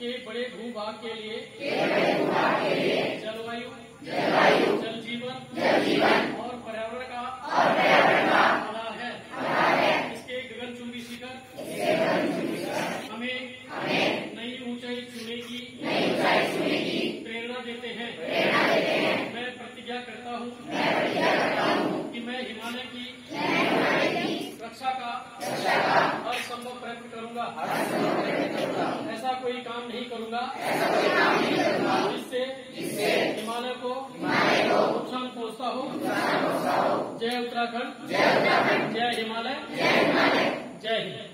के बड़े भूभाग के लिए जलवायु जल जीवन और पर्यावरण का आधार है। इसके गगनचुंबी शिखर हमें नई ऊंचाई छूने की प्रेरणा देते हैं। मैं प्रतिज्ञा करता हूँ कि मैं हिमालय की रक्षा का हर संभव करूँगा ऐसा कोई काम नहीं करूँगा। जिससे हिमालय को नुकसान पहुँचता हो। जय उत्तराखंड। जय हिमालय। जय हिंद।